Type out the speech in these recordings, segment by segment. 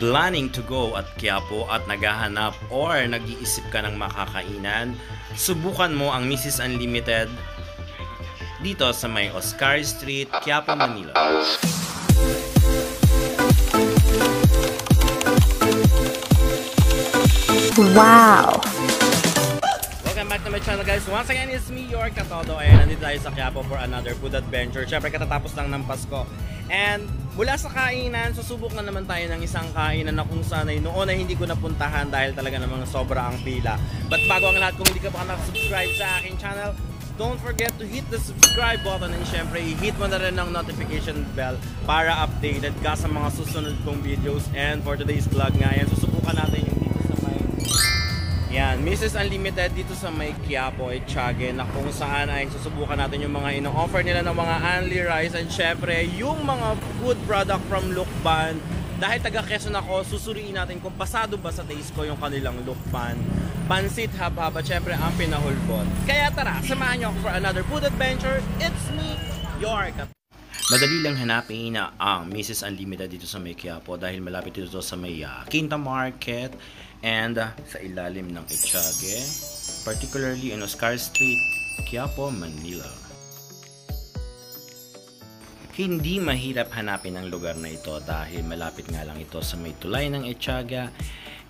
planning to go at Quiapo at naghahanap or nag-iisip ka ng makakainan, subukan mo ang Mrs. Unlimited dito sa may Oscar Street, Quiapo, Manila. Wow! Welcome back to my channel guys. Once again, it's me, your Katodo. Ayan, nandito tayo sa Quiapo for another food adventure. Siyempre, katatapos lang ng Pasko. And mula sa kainan, susubok na naman tayo ng isang kainan na kung saan ay noon ay hindi ko napuntahan dahil talaga namang sobra ang pila. But bago ang lahat, kung hindi ka pa nakasubscribe sa aking channel, don't forget to hit the subscribe button and syempre i-hit mo na rin ang notification bell para updated ka sa mga susunod kong videos and for today's vlog nga yan susubukan natin yung yan, Mrs. Unlimited dito sa may Quiapo Echage na kung saan ay susubukan natin yung mga ino-offer nila ng mga Anli Rice and syempre yung mga food product from Lukban dahil taga Quezon ako, susuriin natin kung pasado ba sa taste ko yung kanilang Lukban pansit hab-hab at syempre ang pinahulbot. Kaya tara, samahan niyo ako for another food adventure. It's me, your Kat- Madali lang hanapin na ang Mrs. Unlimited dito sa may Quiapo dahil malapit dito sa may uh, Quinta Market and uh, sa ilalim ng Echage, particularly in Oscar Street, Quiapo, Manila. Hindi mahirap hanapin ang lugar na ito dahil malapit nga lang ito sa may tulay ng Echaga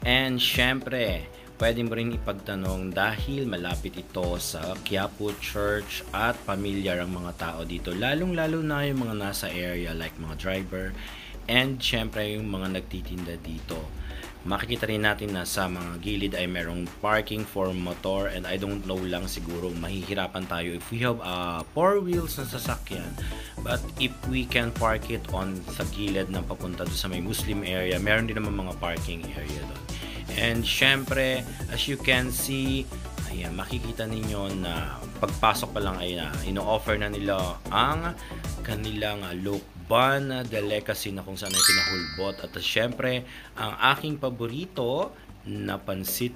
and syempre pwede mo rin ipagtanong dahil malapit ito sa Quiapo Church at pamilyar ang mga tao dito. Lalong lalo na yung mga nasa area like mga driver and syempre yung mga nagtitinda dito. Makikita rin natin na sa mga gilid ay merong parking for motor and I don't know lang siguro mahihirapan tayo if we have uh, four wheels na sasakyan. But if we can park it on sa gilid na papunta doon sa may Muslim area meron din naman mga parking area doon and syempre as you can see ayan makikita ninyo na pagpasok pa lang ay na ino-offer na nila ang kanilang uh, look Ban Delicacy na kung saan ay pinahulbot. At uh, syempre, ang aking paborito na pansit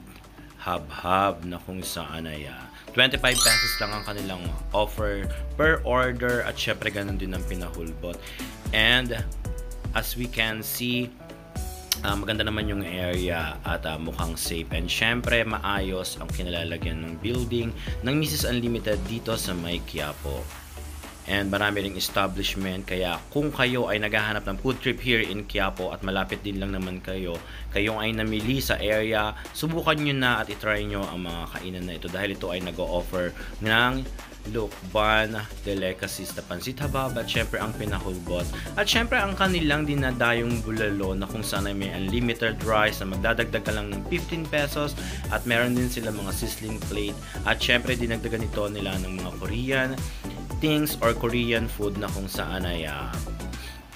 hab-hab na kung saan ay uh, 25 pesos lang ang kanilang offer per order at syempre ganun din ang pinahulbot. And as we can see, uh, maganda naman yung area at uh, mukhang safe and syempre maayos ang kinalalagyan ng building ng Mrs. Unlimited dito sa May Quiapo and marami ring establishment kaya kung kayo ay naghahanap ng food trip here in Quiapo at malapit din lang naman kayo kayo ay namili sa area subukan nyo na at itry nyo ang mga kainan na ito dahil ito ay nag-o-offer ng Lukban Delicacies na pansit habab at syempre ang pinahulbot. At syempre ang kanilang dinadayong bulalo na kung saan ay may unlimited rice na magdadagdag ka lang ng 15 pesos at meron din sila mga sizzling plate. At syempre dinagdagan ito nila ng mga Korean things or Korean food na kung saan ay uh,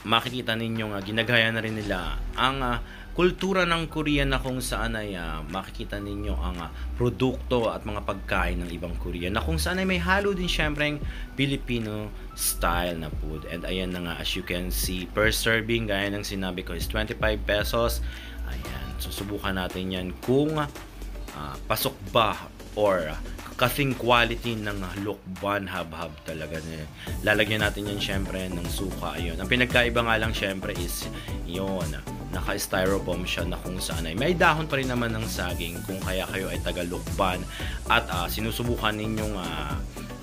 makikita ninyo nga ginagaya na rin nila ang uh, kultura ng Korea na kung saan ay uh, makikita ninyo ang uh, produkto at mga pagkain ng ibang Korean na kung saan ay may halo din syempre ang Filipino style na food and ayan na nga as you can see per serving gaya ng sinabi ko is 25 pesos ayan susubukan natin yan kung uh, pasok ba or uh, kasing quality ng lukban hab-hab talaga niya. Lalagyan natin yan syempre ng suka ayun. Ang pinagkaiba nga lang syempre is yun, naka-styrofoam siya na kung saan ay may dahon pa rin naman ng saging. Kung kaya kayo ay taga lukban at uh, sinusubukan ninyong uh,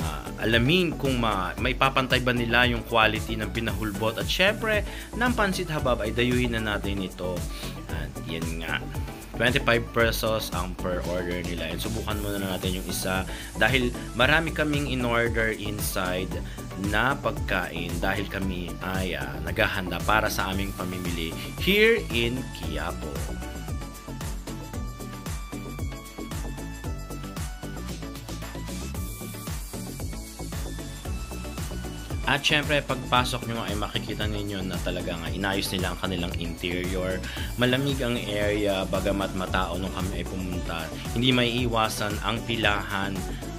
uh, alamin kung ma, may papantay ba nila yung quality ng pinahulbot. At syempre ng pansit habab ay dayuhin na natin ito. At yan nga 25 pesos ang per order nila. And subukan muna natin yung isa dahil marami kaming in-order inside na pagkain dahil kami ay uh, naghahanda para sa aming pamimili here in Quiapo. At syempre, pagpasok nyo ay makikita ninyo na talaga nga inayos nila ang kanilang interior. Malamig ang area, bagamat matao nung kami ay pumunta. Hindi may iwasan ang pilahan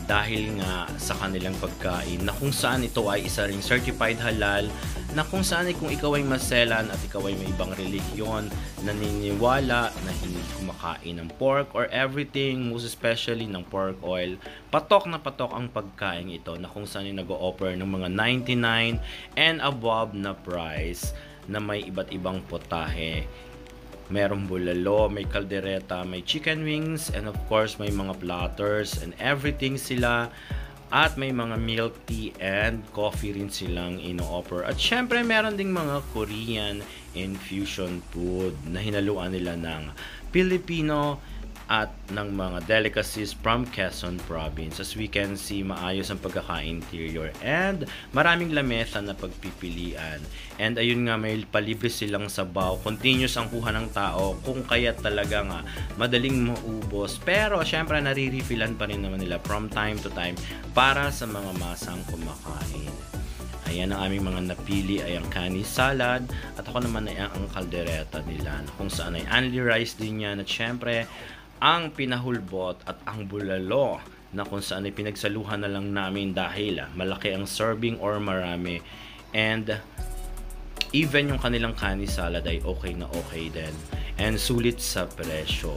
dahil nga sa kanilang pagkain na kung saan ito ay isa ring certified halal na kung saan ay kung ikaw ay maselan at ikaw ay may ibang religion, naniniwala na hindi kumakain ng pork or everything, most especially ng pork oil, patok na patok ang pagkain ito na kung saan ay nag-o-offer ng mga 99 and above na price na may iba't ibang potahe Merong bulalo, may kaldereta, may chicken wings, and of course, may mga platters and everything sila. At may mga milk tea and coffee rin silang ino-offer. At syempre, meron ding mga Korean infusion food na hinaluan nila ng Filipino at ng mga delicacies from Quezon Province. As we can see, maayos ang pagkaka-interior and maraming lamesa na pagpipilian. And ayun nga, may palibre silang sabaw. Continuous ang kuha ng tao kung kaya talaga nga madaling maubos. Pero syempre, narirefillan pa rin naman nila from time to time para sa mga masang kumakain. Ayan ang aming mga napili ay ang kani salad at ako naman ay ang kaldereta nila kung saan ay only rice din yan at syempre ang pinahulbot at ang bulalo na kung saan ay pinagsaluhan na lang namin dahil malaki ang serving or marami. And even yung kanilang kani salad ay okay na okay din. And sulit sa presyo.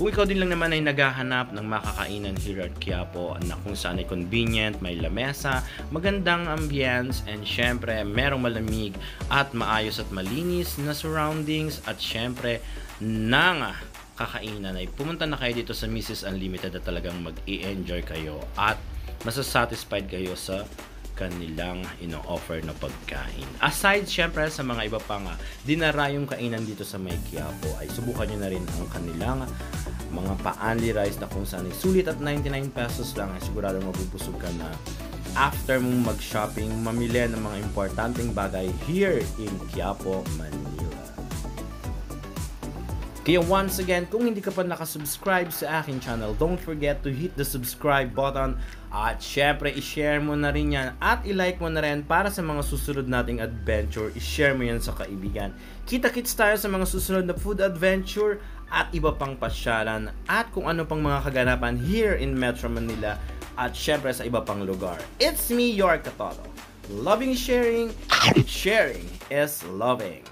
Kung ikaw din lang naman ay naghahanap ng makakainan here at Quiapo na kung saan ay convenient, may lamesa, magandang ambience, and syempre merong malamig at maayos at malinis na surroundings at syempre nang kakainan ay pumunta na kayo dito sa Mrs. Unlimited at talagang mag-i-enjoy kayo at masasatisfied kayo sa kanilang ino-offer na pagkain. Aside syempre sa mga iba pang uh, dinarayong kainan dito sa May Quiapo ay subukan nyo na rin ang kanilang mga pa-only rice na kung saan ay sulit at 99 pesos lang ay sigurado mabubusog ka na after mong mag-shopping, mamili ng mga importanteng bagay here in Quiapo, Manila. Kaya once again, kung hindi ka pa nakasubscribe sa aking channel, don't forget to hit the subscribe button at syempre, i-share mo na rin yan at i-like mo na rin para sa mga susunod nating adventure. I-share mo yan sa kaibigan. Kita-kits tayo sa mga susunod na food adventure at iba pang pasyalan at kung ano pang mga kaganapan here in Metro Manila at syempre sa iba pang lugar. It's me, your Katolo. Loving sharing, sharing is loving.